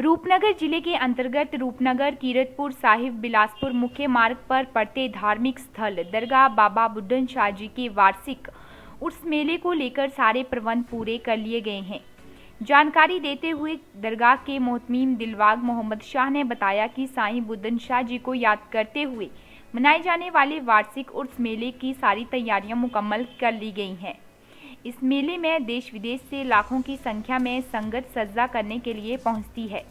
रूपनगर ज़िले के अंतर्गत रूपनगर कीरतपुर साहिब, बिलासपुर मुख्य मार्ग पर पड़ते धार्मिक स्थल दरगाह बाबा बुड्ढन शाह जी के वार्षिक उर्स मेले को लेकर सारे प्रबंध पूरे कर लिए गए हैं। जानकारी देते हुए दरगाह के मोहतमीम दिलवाग मोहम्मद शाह ने बताया कि साईं बुद्धन शाह जी को याद करते हुए मनाए जाने वाले वार्षिक उर्स मेले की सारी तैयारियाँ मुकम्मल कर ली गई हैं। इस मेले में देश विदेश से लाखों की संख्या में संगत सज्जा करने के लिए पहुँचती है।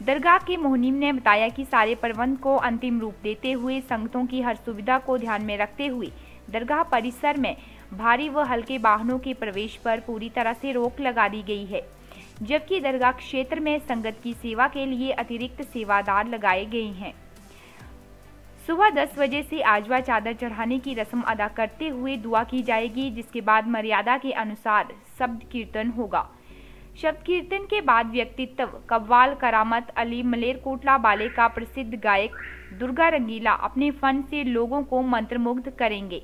दरगाह के मोहनीम ने बताया कि सारे प्रबंध को अंतिम रूप देते हुए संगतों की हर सुविधा को ध्यान में रखते हुए दरगाह परिसर में भारी व हल्के वाहनों के प्रवेश पर पूरी तरह से रोक लगा दी गई है, जबकि दरगाह क्षेत्र में संगत की सेवा के लिए अतिरिक्त सेवादार लगाए गए हैं। सुबह 10 बजे से आजवा चादर चढ़ाने की रस्म अदा करते हुए दुआ की जाएगी, जिसके बाद मर्यादा के अनुसार शब्द कीर्तन होगा। शब्द कीर्तन के बाद व्यक्तित्व, कव्वाल, करामत, अली मलेरकोटला बाले का प्रसिद्ध गायक दुर्गा रंगीला अपने फन से लोगों को मंत्रमुग्ध करेंगे।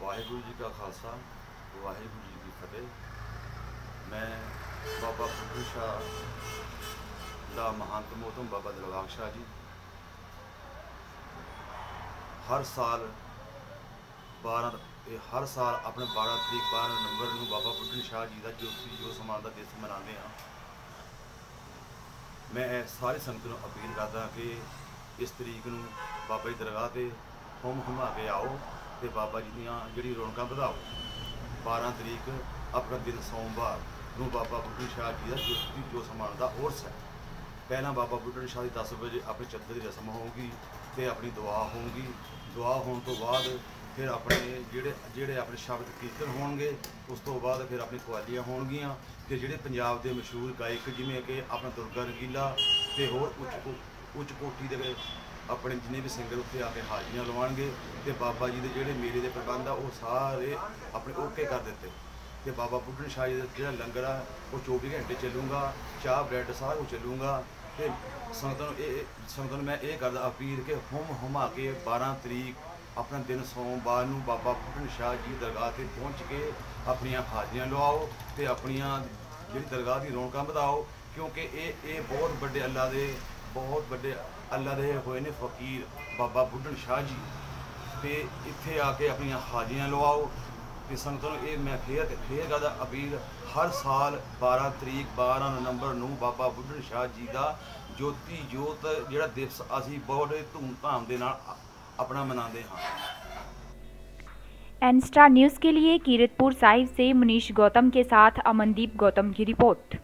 वाहिगुरु जी का खालसा, वाहिगुरु जी की फतेह। मैं बाबा बुद्धू शाह ला महांत मोहतम बाबा दिलबाग शाह जी। हर साल बारह ਇਹ ਹਰ ਸਾਲ ਆਪਣੇ 12 ਤਰੀਕ 12 ਨਵੰਬਰ ਨੂੰ ਬਾਬਾ ਬੁੱਢੂ ਸ਼ਾਹ ਜੀ ਦਾ ਜੋਤੀ ਜੋ ਸਮਾਨ ਦਾ ਦਿਵਸ ਮਨਾਉਂਦੇ ਹਾਂ। ਮੈਂ ਇਹ ਸਾਰੀ ਸੰਗਤ ਨੂੰ ਅਪੀਲ ਕਰਦਾ ਕਿ ਇਸ ਤਰੀਕ ਨੂੰ ਬਾਬਾ ਜੀ ਦਰਗਾਹ ਤੇ ਹੁਮ ਹੁਮਾ ਕੇ ਆਓ ਤੇ ਬਾਬਾ ਜੀ ਦੀਆਂ ਜਿਹੜੀ ਰੌਣਕਾਂ ਵਧਾਓ। 12 ਤਰੀਕ, ਆਪਣਾ ਦਿਨ ਸੋਮਵਾਰ ਨੂੰ ਬਾਬਾ ਬੁੱਢਣ ਸ਼ਾਹ ਜੀ ਦਾ ਜੋਤੀ ਜੋ ਸਮਾਨ ਦਾ ਉਰਸ ਹੈ ਪਹਿਲਾਂ ਬਾਬਾ ਬੁੱਢਣ ਸ਼ਾਹ ਦੀ 10 ਵਜੇ ਆਪਣੀ ਚੱਦਰ ਦੀ ਰਸਮ ਹੋਊਗੀ ਤੇ ਆਪਣੀ ਦੁਆ ਹੋਊਗੀ। ਦੁਆ ਹੋਣ ਤੋਂ ਬਾਅਦ ਫਿਰ ਆਪਣੇ ਜਿਹੜੇ ਜਿਹੜੇ ਆਪਣੇ ਸ਼ਬਦ ਕੀਰਤਨ ਹੋਣਗੇ, ਉਸ ਤੋਂ ਬਾਅਦ ਫਿਰ ਆਪਣੀ ਕਵਾਲੀਆਂ ਹੋਣਗੀਆਂ ਤੇ ਜਿਹੜੇ ਪੰਜਾਬ ਦੇ ਮਸ਼ਹੂਰ ਗਾਇਕ ਜਿਵੇਂ ਕਿ ਆਪਣਾ ਦੁਰਗਾ ਰੰਗੀਲਾ ਤੇ ਹੋਰ ਉੱਚ ਕੋ- ਉੱਚ ਕੋਟੀ ਦੇ ਆਪਣੇ ਜਿੰਨੇ ਵੀ ਸਿੰਗਰ ਉੱਥੇ ਆ ਕੇ ਹਾਜ਼ਰੀਆਂ ਲਵਾਉਣਗੇ ਤੇ ਬਾਬਾ ਜੀ ਦੇ ਜਿਹੜੇ ਮੇਲੇ ਦੇ ਪ੍ਰਬੰਧ ਆ, ਉਹ ਸਾਰੇ ਆਪਣੇ ਓਕੇ ਕਰ ਦਿੱਤੇ। ਤੇ ਬਾਬਾ ਬੁੱਢਣ ਸ਼ਾਹ ਜੀ ਦਾ ਜਿਹੜਾ ਲੰਗਰ ਆ, ਉਹ 24 ਘੰਟੇ ਚੱਲੂਗਾ, ਚਾਹ, ਬ੍ਰੈਡ ਸਾਰਾ ਕੁਝ ਚੱਲੂਗਾ ਤੇ ਸੰਗਤਾਂ ਨੂੰ ਇਹ, ਇਹ- ਸੰਗਤਾਂ ਨੂੰ ਮੈਂ ਇਹ ਕਰਦਾ ਅਪੀਲ ਕਿ ਹੁਮ ਹੁਮਾ ਕੇ 12 ਤਰੀਕ ਆਪਣਾ ਦਿਨ ਸੋਮਵਾਰ ਨੂੰ ਬਾਬਾ ਬੁੱਢਣ ਸ਼ਾਹ ਜੀ ਦਰਗਾਹ ਤੇ ਪਹੁੰਚ ਕੇ ਆਪਣੀਆਂ ਹਾਜ਼ਰੀਆਂ ਲਵਾਓ ਤੇ ਆਪਣੀਆਂ ਜਿਹੜੀ ਦਰਗਾਹ ਦੀ ਰੌਣਕਾਂ ਵਧਾਓ, ਕਿਉਂਕਿ ਇਹ ਇਹ ਬਹੁਤ ਵੱਡੇ ਅੱਲਾ ਦੇ, ਬਹੁਤ ਵੱਡੇ ਅੱਲਾ ਦੇ ਹੋਏ ਨੇ ਫਕੀਰ ਬਾਬਾ ਬੁੱਢਣ ਸ਼ਾਹ ਜੀ। ਤੇ ਇੱਥੇ ਆ ਕੇ ਆਪਣੀਆਂ ਹਾਜ਼ਰੀਆਂ ਲਵਾਓ ਤੇ ਸੰਗਤਾਂ ਨੂੰ ਇਹ ਮੈਂ ਫੇਰ ਫੇਰ ਕਰਦਾ ਅਪੀਲ, ਹਰ ਸਾਲ 12 ਤਰੀਕ 12 ਨਵੰਬਰ ਨੂੰ ਬਾਬਾ ਬੁੱਢਣ ਸ਼ਾਹ ਜੀ ਦਾ ਜੋਤੀ ਜੋਤ ਜਿਹੜਾ ਦਿਵਸ ਅਸੀਂ ਬਹੁਤ ਧੂਮਧਾਮ ਦੇ ਨਾਲ अपना मनाते दे एन न्यूज़ के लिए कीरतपुर साहिब से मनीष गौतम के साथ अमनदीप गौतम की रिपोर्ट।